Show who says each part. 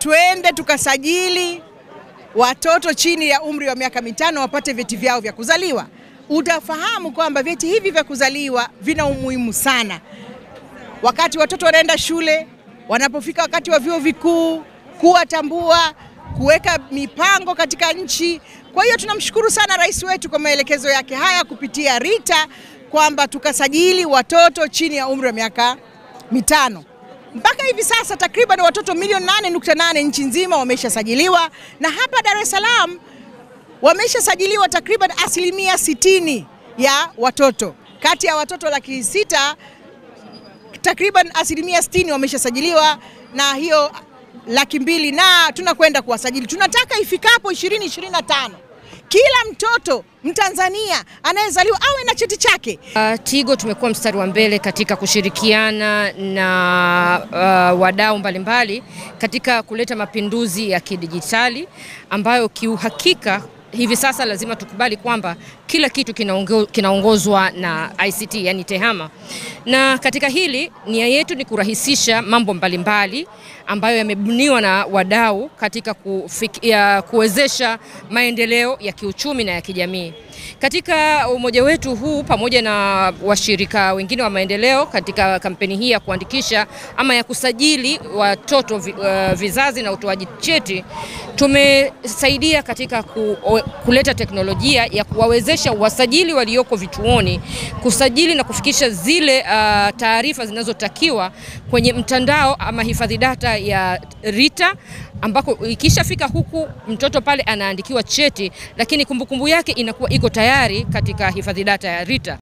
Speaker 1: twende tukasajili watoto chini ya umri wa miaka mitano wapate vyeti vyao vya kuzaliwa. Utafahamu kwamba vyeti hivi vya kuzaliwa vina umuhimu sana wakati watoto wanaenda shule, wanapofika wakati wa vyuo vikuu, kuwatambua, kuweka mipango katika nchi. Kwa hiyo tunamshukuru sana rais wetu kwa maelekezo yake haya kupitia RITA kwamba tukasajili watoto chini ya umri wa miaka mitano. Mpaka hivi sasa takriban watoto milioni 8.8 nchi nzima wameshasajiliwa na hapa Dar es Salaam wameshasajiliwa takriban asilimia 60 ya watoto. Kati ya watoto laki sita takriban asilimia 60 wameshasajiliwa na hiyo laki mbili na tunakwenda kuwasajili. Tunataka ifikapo 2025 kila mtoto Mtanzania anayezaliwa awe na cheti chake.
Speaker 2: Uh, Tigo tumekuwa mstari wa mbele katika kushirikiana na uh, wadau mbalimbali katika kuleta mapinduzi ya kidijitali ambayo kiuhakika hivi sasa lazima tukubali kwamba kila kitu kinaongozwa na ICT yani TEHAMA, na katika hili nia yetu ni kurahisisha mambo mbalimbali ambayo yamebuniwa na wadau katika kufikia, kuwezesha maendeleo ya kiuchumi na ya kijamii. Katika umoja wetu huu pamoja na washirika wengine wa maendeleo katika kampeni hii ya kuandikisha ama ya kusajili watoto uh, vizazi na utoaji cheti, tumesaidia katika ku, kuleta teknolojia ya kuwawezesha wasajili walioko vituoni kusajili na kufikisha zile uh, taarifa zinazotakiwa kwenye mtandao ama hifadhi data ya RITA ambako ikishafika huku mtoto pale anaandikiwa cheti, lakini kumbukumbu yake inakuwa iko tayari katika hifadhi data ya RITA.